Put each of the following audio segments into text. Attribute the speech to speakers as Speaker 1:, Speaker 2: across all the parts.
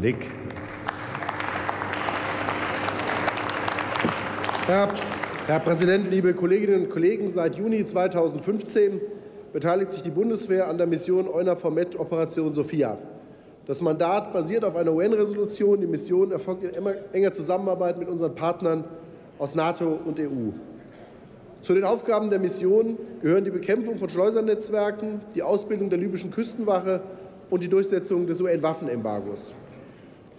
Speaker 1: Nick. Herr, Herr Präsident, liebe Kolleginnen und Kollegen! Seit Juni 2015 beteiligt sich die Bundeswehr an der Mission EUNAVFOR Med Operation Sophia. Das Mandat basiert auf einer UN-Resolution. Die Mission erfolgt in enger Zusammenarbeit mit unseren Partnern aus NATO und EU. Zu den Aufgaben der Mission gehören die Bekämpfung von Schleusernetzwerken, die Ausbildung der libyschen Küstenwache und die Durchsetzung des UN-Waffenembargos.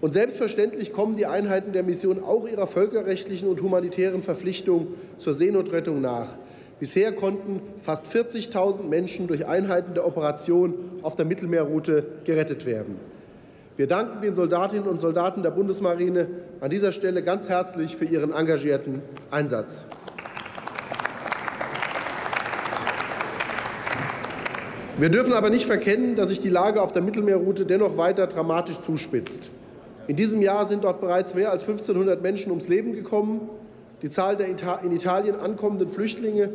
Speaker 1: Und selbstverständlich kommen die Einheiten der Mission auch ihrer völkerrechtlichen und humanitären Verpflichtung zur Seenotrettung nach. Bisher konnten fast 40.000 Menschen durch Einheiten der Operation auf der Mittelmeerroute gerettet werden. Wir danken den Soldatinnen und Soldaten der Bundesmarine an dieser Stelle ganz herzlich für ihren engagierten Einsatz. Wir dürfen aber nicht verkennen, dass sich die Lage auf der Mittelmeerroute dennoch weiter dramatisch zuspitzt. In diesem Jahr sind dort bereits mehr als 1500 Menschen ums Leben gekommen. Die Zahl der in Italien ankommenden Flüchtlinge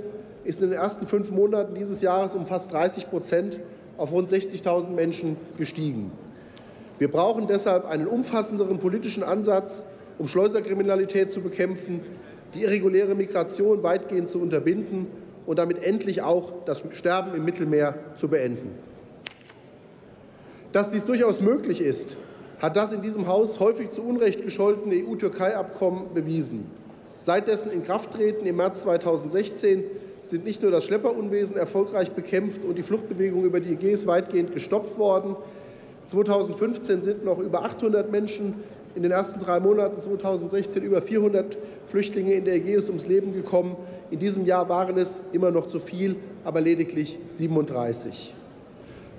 Speaker 1: ist in den ersten fünf Monaten dieses Jahres um fast 30 Prozent auf rund 60.000 Menschen gestiegen. Wir brauchen deshalb einen umfassenderen politischen Ansatz, um Schleuserkriminalität zu bekämpfen, die irreguläre Migration weitgehend zu unterbinden und damit endlich auch das Sterben im Mittelmeer zu beenden. Dass dies durchaus möglich ist, hat das in diesem Haus häufig zu Unrecht gescholtene EU-Türkei-Abkommen bewiesen. Seit dessen Inkrafttreten im März 2016 sind nicht nur das Schlepperunwesen erfolgreich bekämpft und die Fluchtbewegung über die Ägäis weitgehend gestoppt worden. 2015 sind noch über 800 Menschen in den ersten drei Monaten 2016 über 400 Flüchtlinge in der Ägäis ums Leben gekommen. In diesem Jahr waren es immer noch zu viel, aber lediglich 37.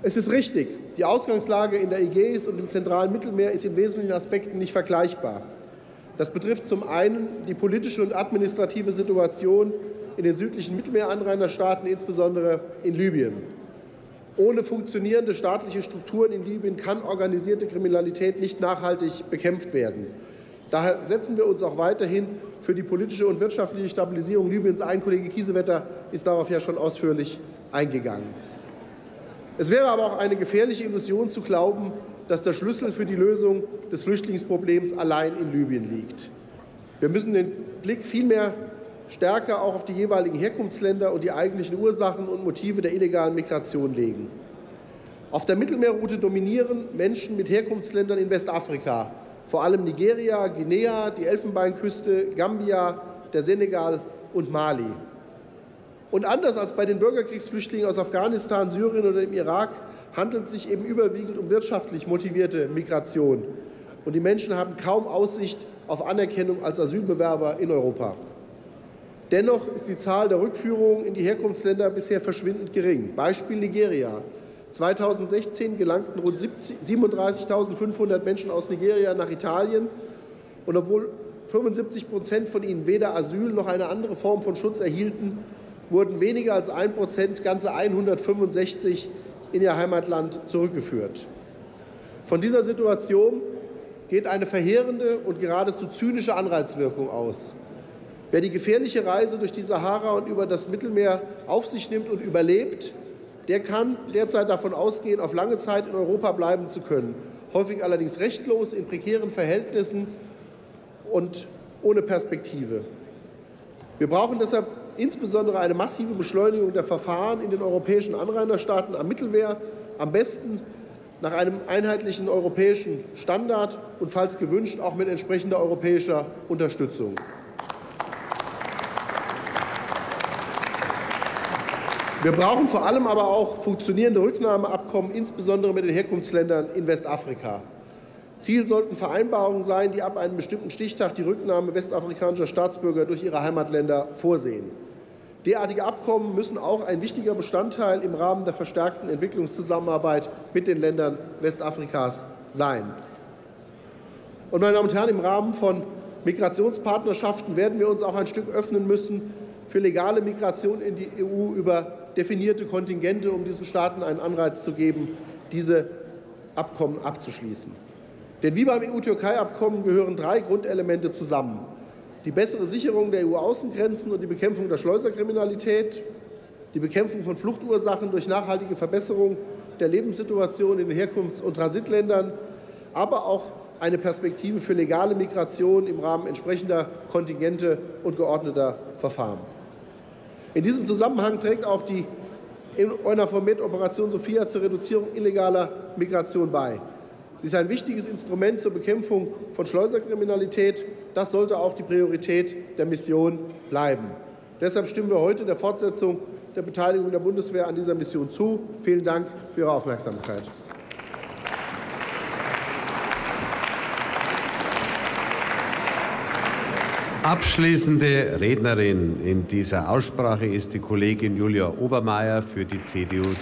Speaker 1: Es ist richtig, die Ausgangslage in der Ägäis und im zentralen Mittelmeer ist in wesentlichen Aspekten nicht vergleichbar. Das betrifft zum einen die politische und administrative Situation in den südlichen Mittelmeeranrainerstaaten, insbesondere in Libyen. Ohne funktionierende staatliche Strukturen in Libyen kann organisierte Kriminalität nicht nachhaltig bekämpft werden. Daher setzen wir uns auch weiterhin für die politische und wirtschaftliche Stabilisierung Libyens ein. Kollege Kiesewetter ist darauf ja schon ausführlich eingegangen. Es wäre aber auch eine gefährliche Illusion zu glauben, dass der Schlüssel für die Lösung des Flüchtlingsproblems allein in Libyen liegt. Wir müssen den Blick vielmehr stärker auch auf die jeweiligen Herkunftsländer und die eigentlichen Ursachen und Motive der illegalen Migration legen. Auf der Mittelmeerroute dominieren Menschen mit Herkunftsländern in Westafrika, vor allem Nigeria, Guinea, die Elfenbeinküste, Gambia, der Senegal und Mali. Und anders als bei den Bürgerkriegsflüchtlingen aus Afghanistan, Syrien oder dem Irak handelt es sich eben überwiegend um wirtschaftlich motivierte Migration. Und die Menschen haben kaum Aussicht auf Anerkennung als Asylbewerber in Europa. Dennoch ist die Zahl der Rückführungen in die Herkunftsländer bisher verschwindend gering. Beispiel Nigeria. 2016 gelangten rund 37.500 Menschen aus Nigeria nach Italien. Und obwohl 75 Prozent von ihnen weder Asyl noch eine andere Form von Schutz erhielten, wurden weniger als 1 Prozent, ganze 165, in ihr Heimatland zurückgeführt. Von dieser Situation geht eine verheerende und geradezu zynische Anreizwirkung aus. Wer die gefährliche Reise durch die Sahara und über das Mittelmeer auf sich nimmt und überlebt, der kann derzeit davon ausgehen, auf lange Zeit in Europa bleiben zu können. Häufig allerdings rechtlos, in prekären Verhältnissen und ohne Perspektive. Wir brauchen deshalb insbesondere eine massive Beschleunigung der Verfahren in den europäischen Anrainerstaaten am Mittelmeer, am besten nach einem einheitlichen europäischen Standard und falls gewünscht auch mit entsprechender europäischer Unterstützung. Wir brauchen vor allem aber auch funktionierende Rücknahmeabkommen, insbesondere mit den Herkunftsländern in Westafrika. Ziel sollten Vereinbarungen sein, die ab einem bestimmten Stichtag die Rücknahme westafrikanischer Staatsbürger durch ihre Heimatländer vorsehen. Derartige Abkommen müssen auch ein wichtiger Bestandteil im Rahmen der verstärkten Entwicklungszusammenarbeit mit den Ländern Westafrikas sein. Und meine Damen und Herren, im Rahmen von Migrationspartnerschaften werden wir uns auch ein Stück öffnen müssen für legale Migration in die EU über definierte Kontingente, um diesen Staaten einen Anreiz zu geben, diese Abkommen abzuschließen. Denn wie beim EU-Türkei-Abkommen gehören drei Grundelemente zusammen. Die bessere Sicherung der EU-Außengrenzen und die Bekämpfung der Schleuserkriminalität, die Bekämpfung von Fluchtursachen durch nachhaltige Verbesserung der Lebenssituation in den Herkunfts- und Transitländern, aber auch eine Perspektive für legale Migration im Rahmen entsprechender Kontingente und geordneter Verfahren. In diesem Zusammenhang trägt auch die EUNAVFOR-Med-Operation Sophia zur Reduzierung illegaler Migration bei. Sie ist ein wichtiges Instrument zur Bekämpfung von Schleuserkriminalität. Das sollte auch die Priorität der Mission bleiben. Deshalb stimmen wir heute der Fortsetzung der Beteiligung der Bundeswehr an dieser Mission zu. Vielen Dank für Ihre Aufmerksamkeit.
Speaker 2: Abschließende Rednerin in dieser Aussprache ist die Kollegin Julia Obermeier für die CDU.